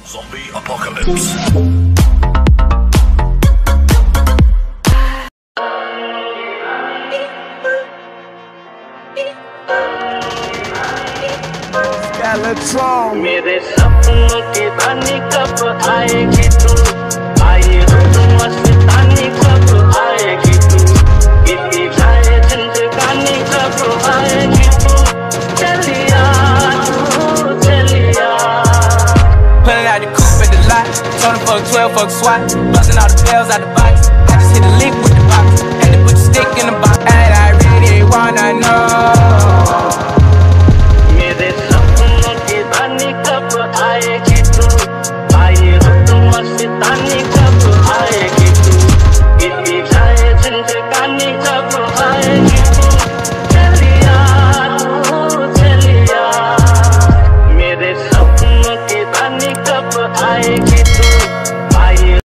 Zombie apocalypse. मेरे सपनों की रानी कब आएगी Told him fuck 12, fuck SWAT. Busting all the bells out the box. I just hit a lick with the box. Had to put the stick in the box. And I really wanna know. मेरे